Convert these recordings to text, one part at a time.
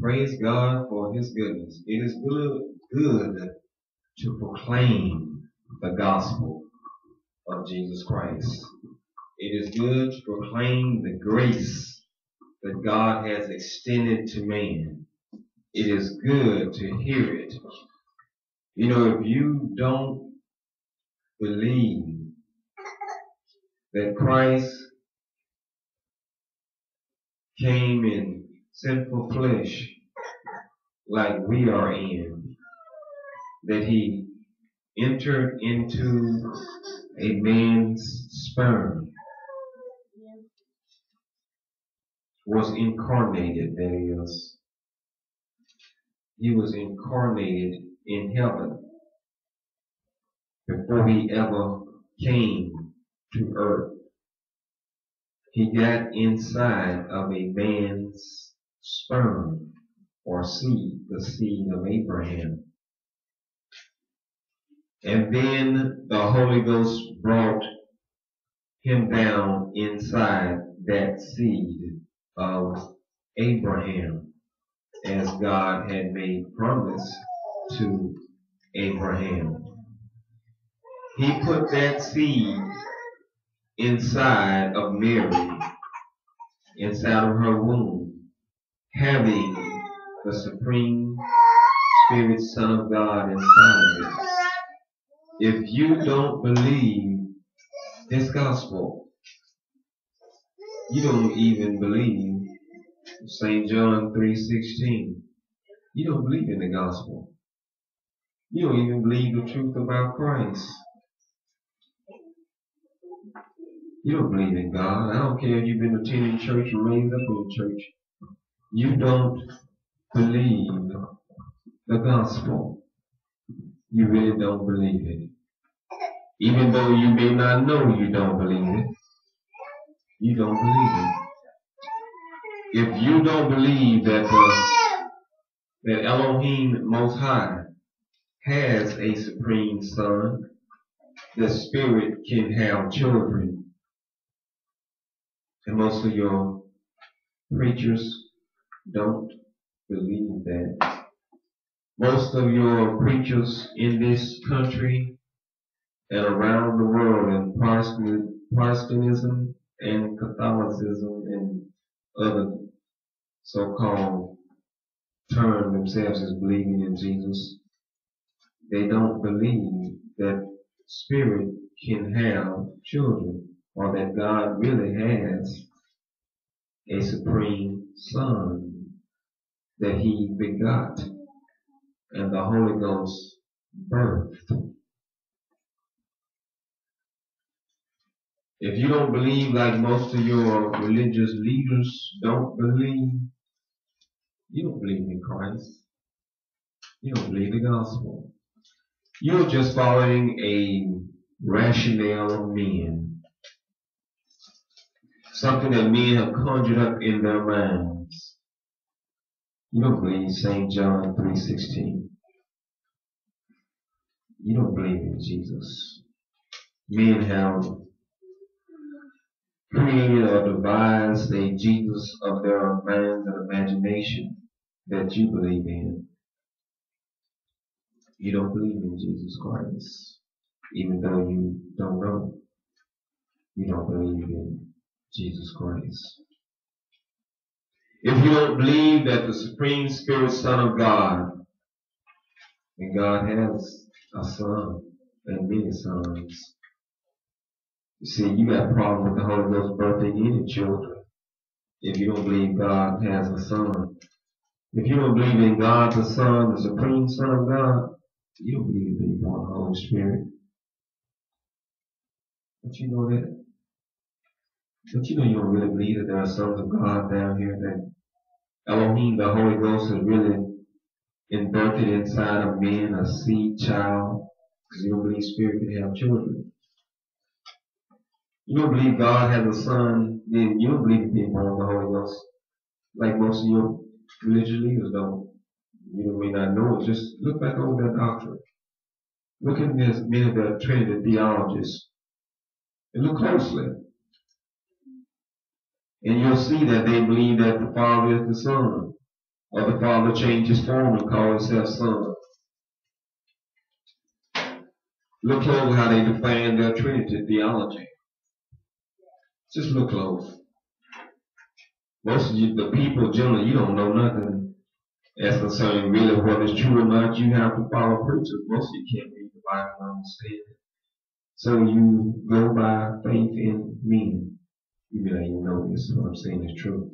Praise God for His goodness. It is good, good to proclaim the gospel of Jesus Christ. It is good to proclaim the grace that God has extended to man. It is good to hear it. You know, if you don't believe that Christ came in sinful flesh like we are in, that he entered into a man's sperm, was incarnated, that is. He was incarnated in heaven before he ever came to earth. He got inside of a man's sperm or seed, the seed of Abraham. And then the Holy Ghost brought him down inside that seed of Abraham as God had made promise to Abraham. He put that seed inside of Mary, inside of her womb, having the Supreme Spirit Son of God inside of it. If you don't believe this gospel, you don't even believe St. John 3.16. You don't believe in the gospel. You don't even believe the truth about Christ. You don't believe in God. I don't care if you've been attending church or raised up in church. You don't believe the gospel. You really don't believe it. Even though you may not know you don't believe it, you don't believe it. If you don't believe that the, that Elohim Most High has a supreme son, the spirit can have children. And most of your preachers don't believe that. Most of your preachers in this country and around the world in Protestantism and Catholicism and other so-called term themselves as believing in Jesus, they don't believe that spirit can have children or that God really has a supreme son that he begot and the Holy Ghost birthed. If you don't believe like most of your religious leaders don't believe, you don't believe in Christ. You don't believe the gospel. You're just following a rationale of men. Something that men have conjured up in their minds. You don't believe St. John 3.16. You don't believe in Jesus. Men have created or devised a Jesus of their minds and imagination that you believe in. You don't believe in Jesus Christ, even though you don't know. You don't believe in Jesus Christ. If you don't believe that the Supreme Spirit Son of God, and God has a son and many sons, you see, you got a problem with the Holy Ghost birthing any children. If you don't believe God has a son. If you don't believe in God the Son, the Supreme Son of God, you don't believe in the Holy Spirit. Don't you know that? Don't you know you don't really believe that there are sons of God down here that Elohim, the Holy Ghost, is really inverted inside of men, a seed child, because you don't believe spirit can have children you don't believe God has a son, then you don't believe in being born of the Holy Ghost. Like most of your religious leaders don't. You may not know it. Just look back over their doctrine. Look at this, many of their Trinity theologists. And look closely. And you'll see that they believe that the Father is the Son. Or the Father changed his form and called himself Son. Look close how they define their Trinity theology. Just look close. Most of you, the people generally, you don't know nothing as concerning really what is true or not. You have to follow preachers. Most of you can't read the Bible and understand it. So you go by faith in men. You may not even know this. What I'm saying is true.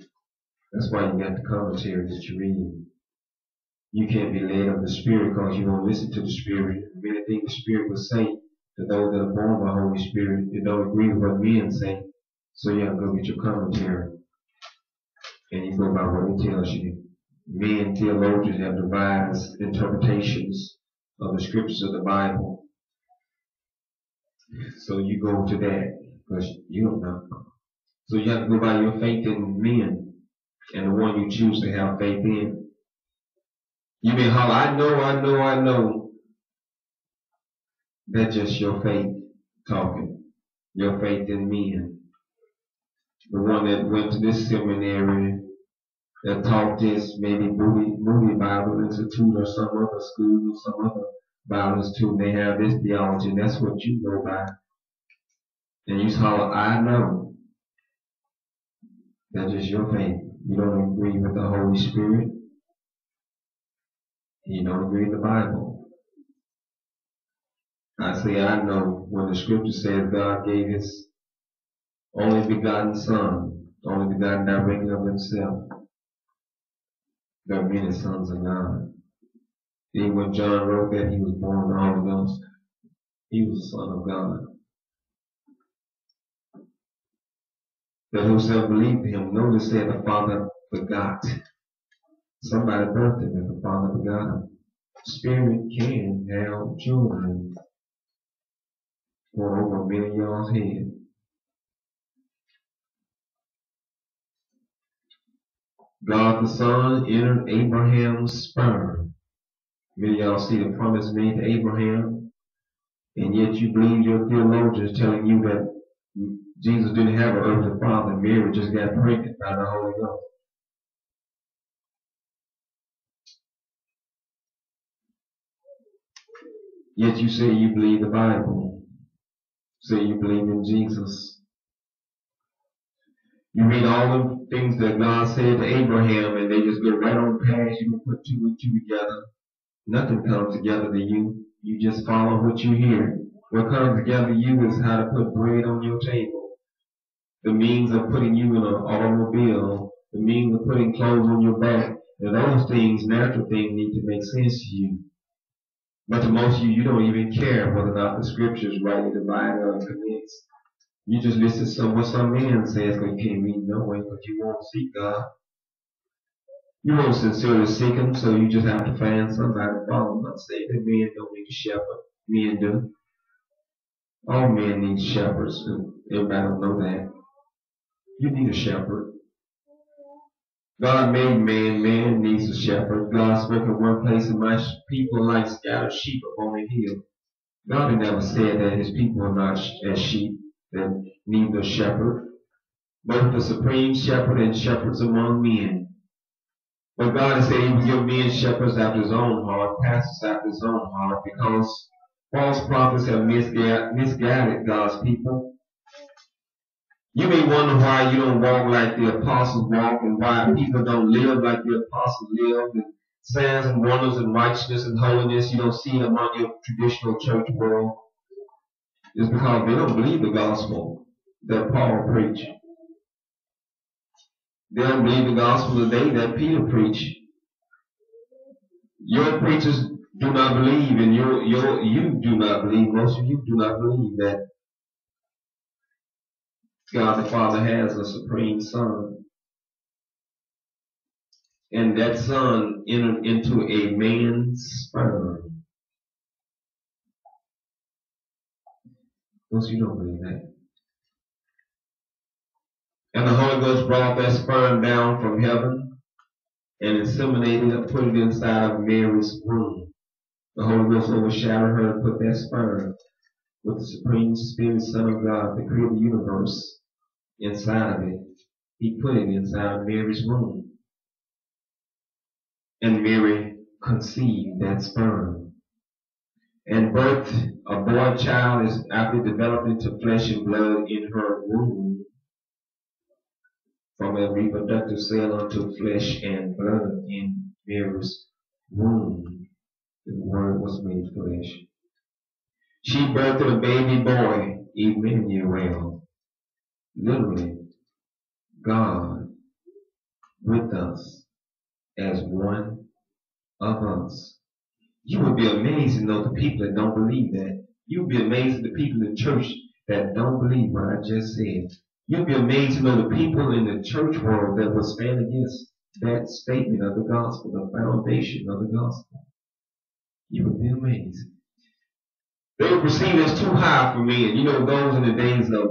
That's why you got the commentary that you read. You can't be led of the Spirit because you won't listen to the Spirit. Many things the Spirit will say to those that are born by the Holy Spirit, they don't agree with what men say. So you have to go get your commentary. And you go by what it tells you. Men, theologians have devised interpretations of the scriptures of the Bible. So you go to that because you don't know. So you have to go by your faith in men and the one you choose to have faith in. You may holler, I know, I know, I know. That's just your faith talking. Your faith in men. The one that went to this seminary that taught this, maybe Moody, Moody Bible Institute or some other school or some other Bible Institute, they have this theology, and that's what you go by. And you holler, I know. That's just your faith. You don't agree with the Holy Spirit. You don't agree with the Bible. I say I know when the scripture says God gave his only begotten son, only begotten directly of himself. There are many sons of God. Even when John wrote that he was born of the Holy Ghost, he was a son of God. That whosoever believed him, notice that the Father forgot. Somebody birthed him and the Father begot him. Spirit can have children for over a million years. God the Son entered Abraham's sperm. Many of y'all see the promise made to Abraham, and yet you believe your theologians telling you that Jesus didn't have an earthly father. Mary just got pregnant by the Holy Ghost. Yet you say you believe the Bible. Say you believe in Jesus. You read all the things that God said to Abraham and they just go right on past. You don't put two and two together. Nothing comes together to you. You just follow what you hear. What comes together to you is how to put bread on your table. The means of putting you in an automobile. The means of putting clothes on your back. And those things, natural things, need to make sense to you. But to most of you, you don't even care whether or not the scriptures rightly divide or connects. You just listen to what some man says because you can't read no way, but you won't seek God. You won't sincerely seek Him, so you just have to find somebody to follow. I'm not saying that men don't need a shepherd. Men do. All men need shepherds. Everybody don't know that. You need a shepherd. God made man, man needs a shepherd. God spoke in one place, and my people like scattered sheep upon a hill. God had never said that his people are not as sheep that need a shepherd, but the supreme shepherd and shepherds among men. But God said he will give men shepherds after his own heart, pastors after his own heart, because false prophets have misguided God's people you may wonder why you don't walk like the apostles walk and why people don't live like the apostles lived and signs and wonders and righteousness and holiness you don't see among your traditional church world. It's because they don't believe the gospel that Paul preached. They don't believe the gospel today that Peter preached. Your preachers do not believe, and your, your, you do not believe, most of you do not believe that God the Father has a supreme Son. And that Son entered into a man's sperm. Most you don't believe that. And the Holy Ghost brought that sperm down from heaven and inseminated it, put it inside of Mary's womb. The Holy Ghost overshadowed her and put that sperm with the Supreme Spirit, Son of God, the creator of the universe, inside of it. He put it inside of Mary's womb. And Mary conceived that sperm. And birthed a boy child is after developing to flesh and blood in her womb. From a reproductive cell unto flesh and blood in Mary's womb. The word was made flesh. She birthed a baby boy, Emmanuel. Literally, God with us as one of us. You would be amazed to know the people that don't believe that. You would be amazed at the people in church that don't believe what I just said. You'd be amazed to know the people in the church world that will stand against that statement of the gospel, the foundation of the gospel. You would be amazed. They were perceived as too high for me. And You know, those in the days of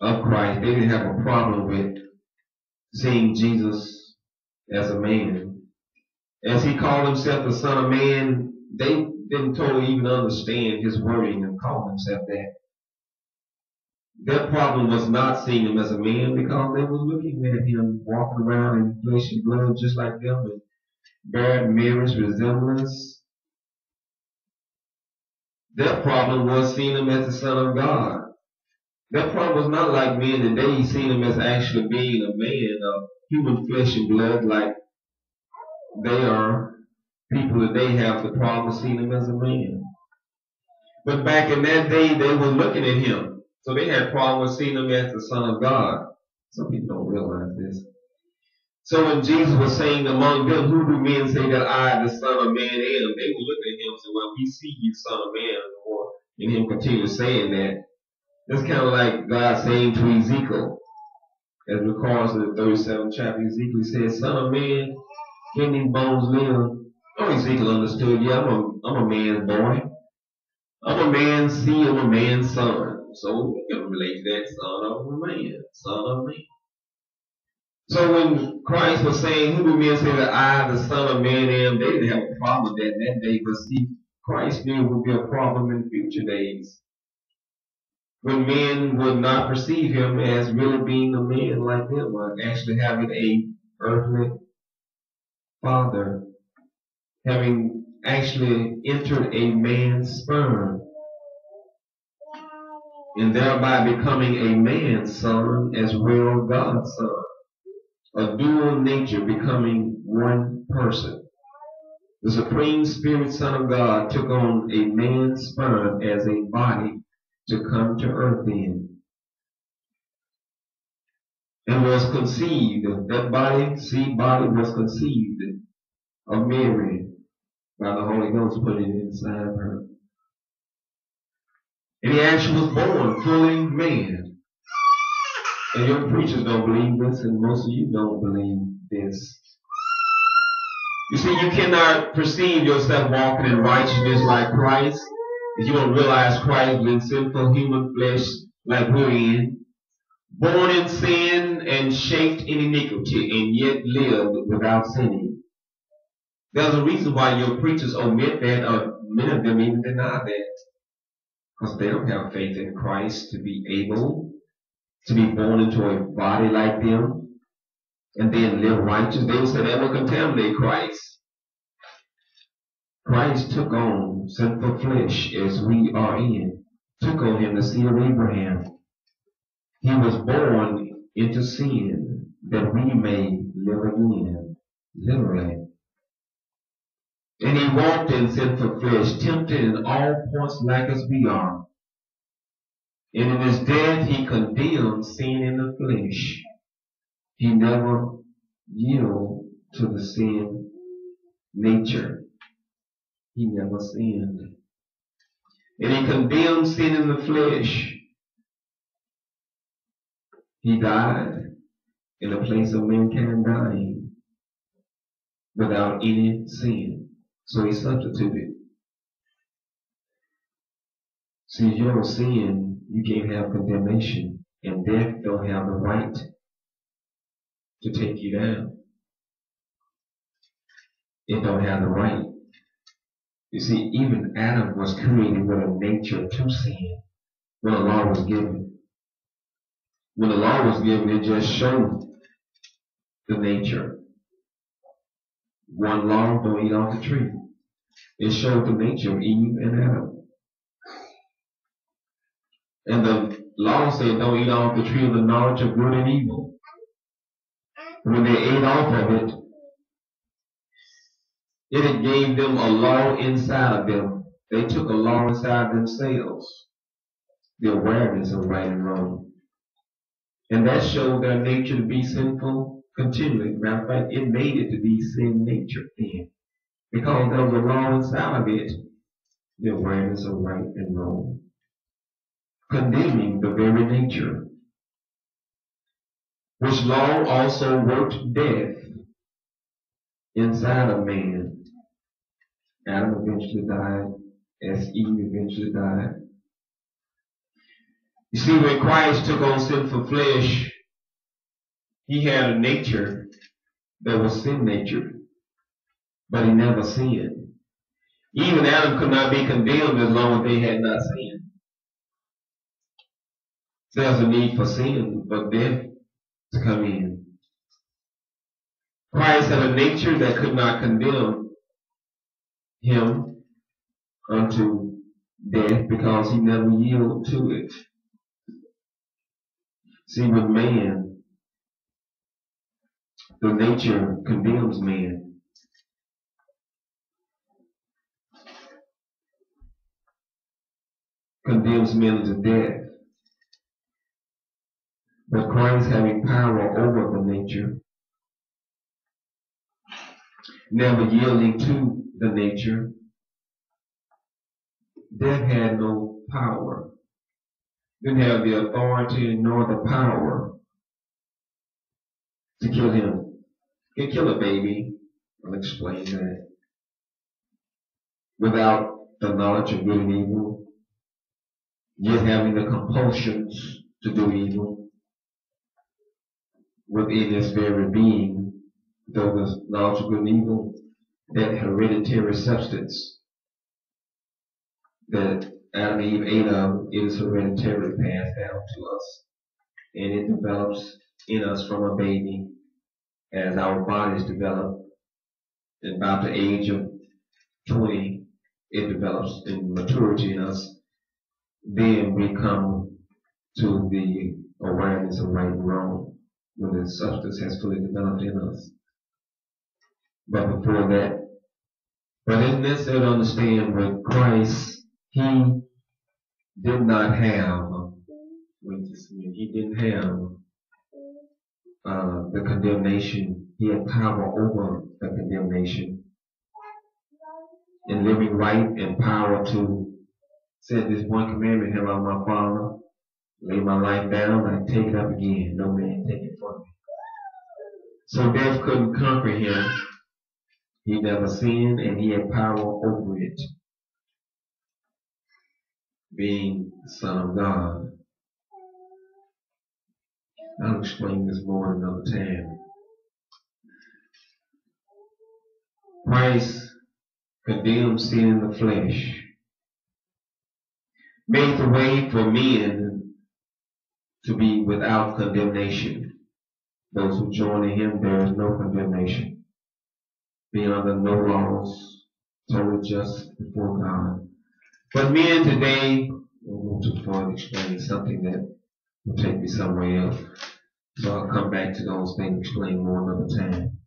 of Christ, they didn't have a problem with seeing Jesus as a man. As he called himself the Son of Man, they didn't totally even understand his wording and called himself that. Their problem was not seeing him as a man because they were looking at him walking around in flesh and blood just like them bearing Mary's resemblance. Their problem was seeing him as the Son of God. Their problem was not like men today, seeing him as actually being a man of human flesh and blood like they are. People today have the problem of seeing him as a man. But back in that day, they were looking at him. So they had problem with seeing him as the Son of God. Some people don't realize this. So when Jesus was saying among them, who do men say that I, the Son of Man, am? They were looking at him and said, well, we see you, Son of Man, or and him continue saying that. It's kind of like God saying to Ezekiel, as records in the 37th chapter, Ezekiel says, Son of man, can these bones live? Oh, Ezekiel understood, yeah, I'm a, I'm a man's boy. I'm a man's seed, I'm a man's son. So we can relate to that son of a man, son of man. So when Christ was saying, who do men say that I, the son of man, am, they didn't have a problem that that day, but see, Christ knew it would be a problem in future days when men would not perceive him as really being a man like them, or actually having a earthly father, having actually entered a man's sperm, and thereby becoming a man's son as well God's son. A dual nature becoming one person. The Supreme Spirit Son of God took on a man's sperm as a body to come to earth in. And was conceived, that body, seed body was conceived of Mary by the Holy Ghost put it inside of her. And he actually was born fully man. And your preachers don't believe this, and most of you don't believe this. You see, you cannot perceive yourself walking in righteousness like Christ if you don't realize Christ in sinful human flesh like we're in, born in sin and shaped in iniquity, and yet lived without sinning. There's a reason why your preachers omit that, or many of them even deny that. Because they don't have faith in Christ to be able to be born into a body like them and then live righteous. They that will contaminate Christ. Christ took on sinful flesh as we are in, took on him the seed of Abraham. He was born into sin that we may live again, literally. And he walked in sinful flesh, tempted in all points like as we are. And in his death, he condemned sin in the flesh. He never yielded to the sin nature. He never sinned. And he condemned sin in the flesh. He died in the place of mankind dying without any sin. So he substituted. See, if you don't sin, you can't have condemnation. And death don't have the right to take you down. It don't have the right you see, even Adam was created with a nature to sin when the law was given. When the law was given, it just showed the nature. one law, don't eat off the tree. It showed the nature of Eve and Adam. And the law said don't eat off the tree of the knowledge of good and evil. When they ate off of it, it gave them a law inside of them. They took a law inside themselves. The awareness of right and wrong. And that showed their nature to be sinful continually. Matter of fact, it made it to be sin nature then. Because there was a law inside of it. The awareness of right and wrong. Condemning the very nature. Which law also worked death inside of man. Adam eventually died, as Eve eventually died. You see, when Christ took on sinful flesh, he had a nature that was sin nature, but he never sinned. Even Adam could not be condemned as long as they had not sinned. There's a need for sin, for death to come in. Christ had a nature that could not condemn him unto death because he never yielded to it. See, with man, the nature condemns man. Condemns men to death. But Christ having power over the nature, never yielding to the nature, death had no power didn't have the authority nor the power to kill him. Can kill a baby. I'll explain that. Without the knowledge of good and evil, yet having the compulsions to do evil within his very being, though of good and evil, that hereditary substance that Adam and Eve ate of, is hereditary passed down to us. And it develops in us from a baby as our bodies develop. And about the age of 20, it develops in maturity in us. Then we come to the awareness of right and wrong when the substance has fully developed in us. But before that, but it's necessary to understand with Christ he did not have, he didn't have uh, the condemnation. He had power over the condemnation. In living right and power to set this one commandment, have I my Father, lay my life down, I take it up again. No man take it from me. So death couldn't conquer him. He never sinned and he had power over it being the Son of God. I'll explain this more another time. Christ condemned sin in the flesh, made the way for men to be without condemnation. Those who join in him, there is no condemnation. Being under no laws, totally just before God. But men today will move too far to explain something that will take me somewhere else. So I'll come back to those things and explain more another time.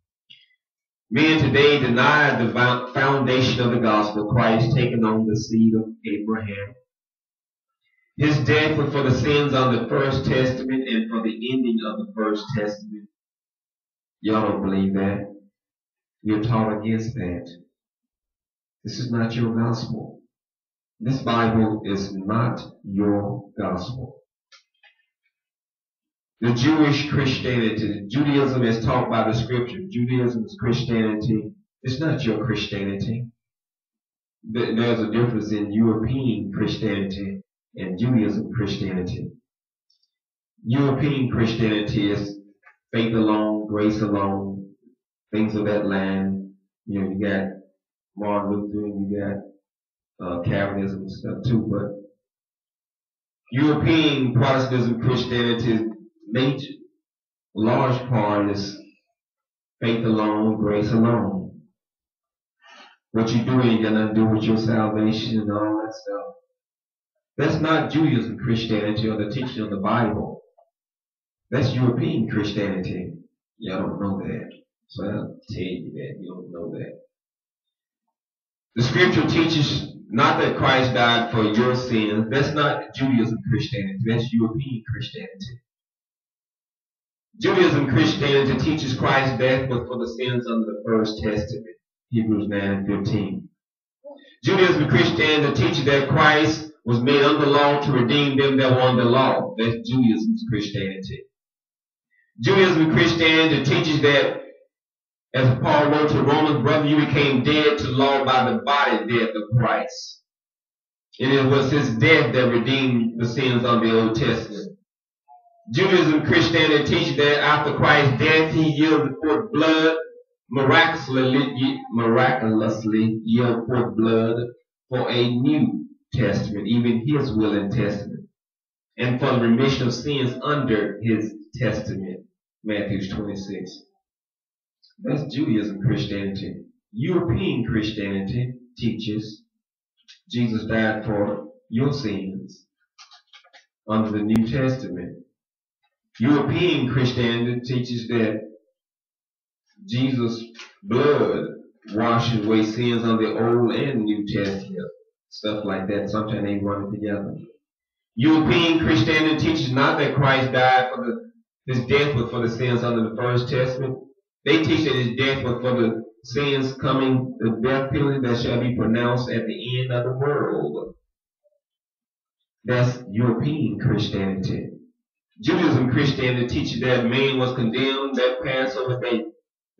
Men today deny the foundation of the gospel, Christ taking on the seed of Abraham. His death was for the sins of the first testament and for the ending of the first testament. Y'all don't believe that. You're taught against that. This is not your gospel. This Bible is not your gospel. The Jewish Christianity, Judaism is taught by the scripture. Judaism is Christianity. It's not your Christianity. There's a difference in European Christianity and Judaism Christianity. European Christianity is faith alone, grace alone, things of that land. You know, you got Martin Luther, you got uh, Calvinism and stuff too, but European Protestantism, Christianity, major, large part is faith alone, grace alone. What you do ain't to do with your salvation and all that stuff. That's not Judaism Christianity or the teaching of the Bible. That's European Christianity. Y'all don't know that. So I'll tell you that. You don't know that. The scripture teaches not that Christ died for your sins. That's not Judaism Christianity. That's European Christianity. Judaism Christianity teaches Christ's death was for the sins under the first testament. Hebrews 9 and 15. Judaism Christianity teaches that Christ was made under law to redeem them that were under law. That's Judaism's Christianity. Judaism Christianity teaches that as Paul wrote to Romans, brother, you became dead to law by the body death of Christ. And it was his death that redeemed the sins of the Old Testament. Judaism Christianity teaches that after Christ's death, he yielded forth blood, miraculously, miraculously yielded forth blood for a new testament, even his will and testament, and for the remission of sins under his testament. Matthew 26. That's Judaism Christianity. European Christianity teaches Jesus died for your sins under the New Testament. European Christianity teaches that Jesus' blood washes away sins under the Old and New Testament. Stuff like that. Sometimes they run together. European Christianity teaches not that Christ died for the his death was for the sins under the first testament. They teach that his death was for the sins coming, the death penalty that shall be pronounced at the end of the world. That's European Christianity. Judaism Christianity teaches that man was condemned that Passover day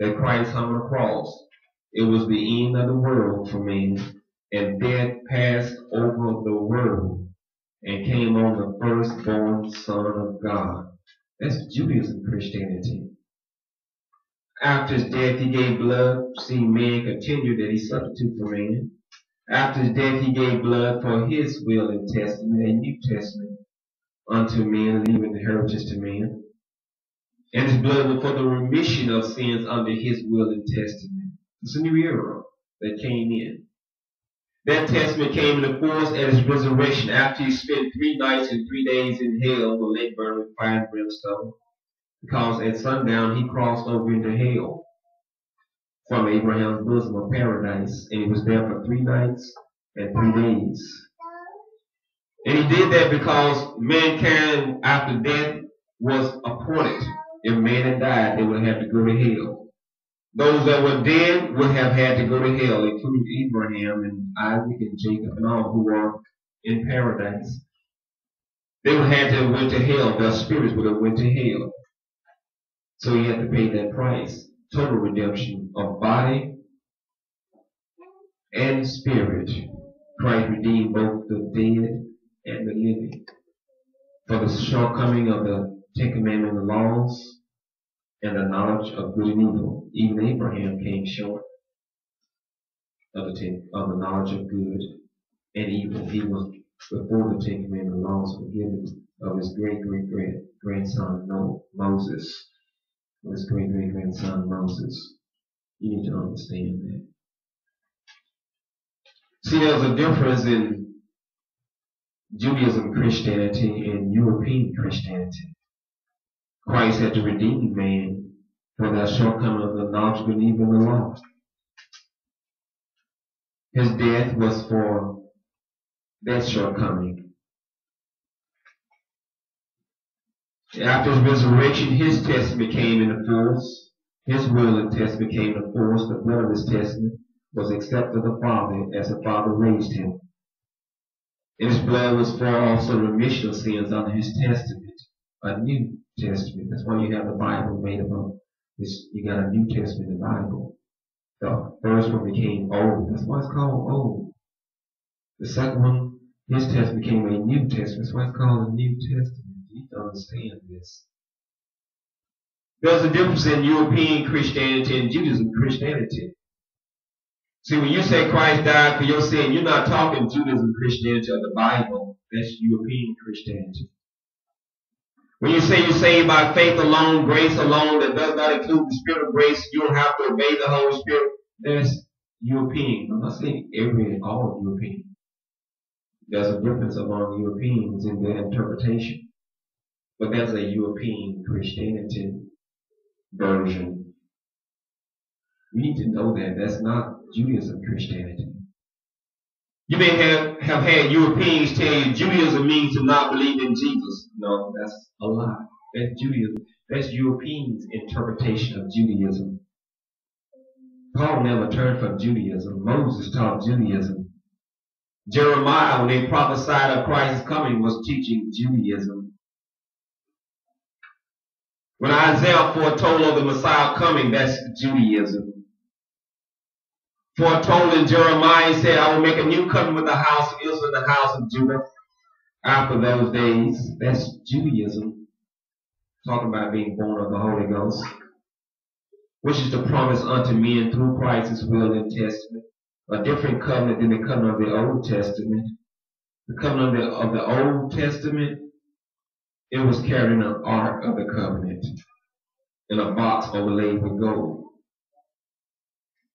that Christ hung on the cross. It was the end of the world for man, and death passed over the world and came on the firstborn Son of God. That's Judaism Christianity. After his death, he gave blood, seeing man continue that he substitute for man. After his death, he gave blood for his will and testament, and new testament unto men, leaving the heritage to men. And his blood was for the remission of sins under his will and testament. It's a new era that came in. That testament came into force at his resurrection after he spent three nights and three days in hell, the lake burned with fire and brimstone because at sundown he crossed over into hell from Abraham's bosom of paradise, and he was there for three nights and three days. And he did that because mankind after death was appointed. If man had died, they would have to go to hell. Those that were dead would have had to go to hell, including Abraham and Isaac and Jacob and all who were in paradise. They would have had to have went to hell. Their spirits would have went to hell. So he had to pay that price. Total redemption of body and spirit. Christ redeemed both the dead and the living. For the shortcoming of the Ten Commandments and laws and the knowledge of good and evil. Even Abraham came short of the, ten, of the knowledge of good and evil. He was before the Ten and laws were given of his great great great grandson no, Moses his great great grandson Moses. You need to understand that. See, there's a difference in Judaism Christianity and European Christianity. Christ had to redeem man for that shortcoming of the knowledge of even the law. His death was for that shortcoming. After his resurrection, his testament came into force. His will and testament came into force. The blood of his testament was accepted of the Father as the Father raised him. And his blood was for also remission of sins under his testament, a new testament. That's why you have the Bible made up of this. You got a New Testament, the Bible. The first one became old. That's why it's called old. The second one, his test became a New Testament. That's why it's called a New Testament need to understand this. There's a difference in European Christianity and Judaism Christianity. See, when you say Christ died for your sin, you're not talking Judaism Christianity or the Bible. That's European Christianity. When you say you're saved by faith alone, grace alone, that does not include the Spirit of grace, you don't have to obey the Holy Spirit. That's European, I'm not saying every and all European. There's a difference among Europeans in their interpretation. But there's a European Christianity version. We need to know that that's not Judaism Christianity. You may have, have had Europeans tell you Judaism means to not believe in Jesus. No, that's a lie. That's Judaism. That's Europeans' interpretation of Judaism. Paul never turned from Judaism. Moses taught Judaism. Jeremiah, when they prophesied of Christ's coming, was teaching Judaism. When Isaiah foretold of the Messiah coming, that's Judaism. Foretold in Jeremiah, said, I will make a new covenant with the house of Israel and the house of Judah after those days. That's Judaism. Talking about being born of the Holy Ghost. Which is the promise unto men through Christ's will and testament. A different covenant than the covenant of the Old Testament. The covenant of the, of the Old Testament it was carrying an ark of the covenant in a box overlaid with gold.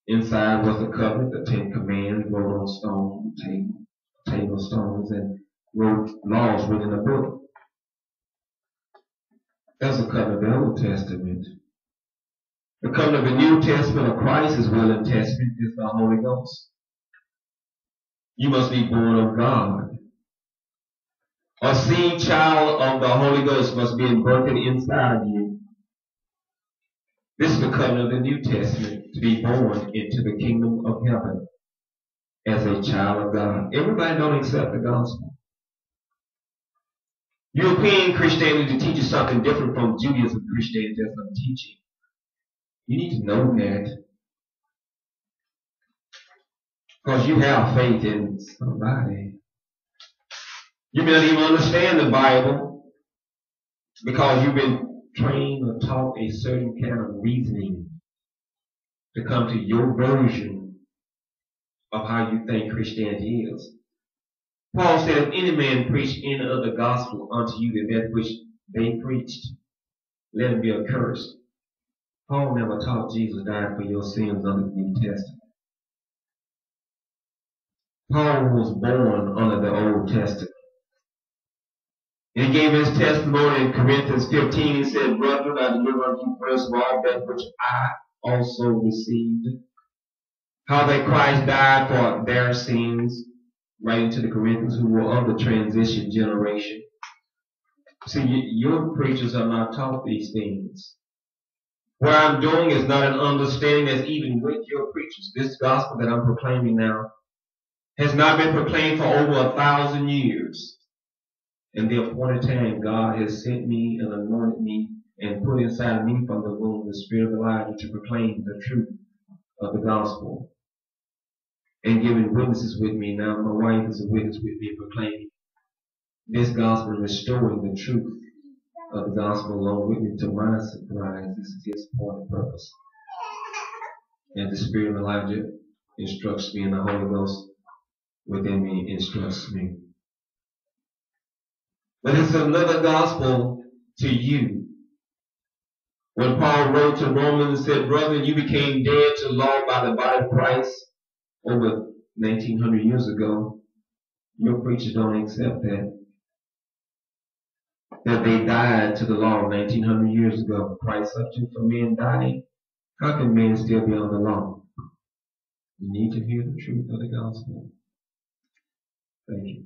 Inside was the covenant, the Ten Commandments wrote on stone, table, table stones, and wrote laws written in a book. That's the covenant of the Old Testament. The covenant of the New Testament of Christ's will and testament is the Holy Ghost. You must be born of God. A seed child of the Holy Ghost must be birthed inside you. This is the covenant of the New Testament to be born into the kingdom of heaven as a child of God. Everybody don't accept the gospel. European Christianity teaches something different from Judaism Christianity as I'm teaching. You need to know that. Because you have faith in somebody. You may not even understand the Bible because you've been trained or taught a certain kind of reasoning to come to your version of how you think Christianity is. Paul said, if any man preach any other gospel unto you than that which they preached, let him be accursed. Paul never taught Jesus died for your sins under the New Testament. Paul was born under the Old Testament. And he gave his testimony in Corinthians 15. He said, Brethren, I deliver unto you first of all that which I also received. How that Christ died for their sins, writing to the Corinthians who were of the transition generation. See, your preachers are not taught these things. What I'm doing is not an understanding that's even with your preachers. This gospel that I'm proclaiming now has not been proclaimed for over a thousand years. In the appointed time, God has sent me and anointed me and put inside me from the womb the spirit of Elijah to proclaim the truth of the gospel. And giving witnesses with me. Now my wife is a witness with me proclaiming this gospel, restoring the truth of the gospel along with me. To my surprise, this is his point of purpose. And the spirit of Elijah instructs me and the Holy Ghost within me instructs me. But it's another gospel to you. When Paul wrote to Romans and said, Brother, you became dead to law by the body of Christ over 1900 years ago, your preachers don't accept that. That they died to the law 1900 years ago. Christ substitute for men dying. How can men still be on the law? You need to hear the truth of the gospel. Thank you.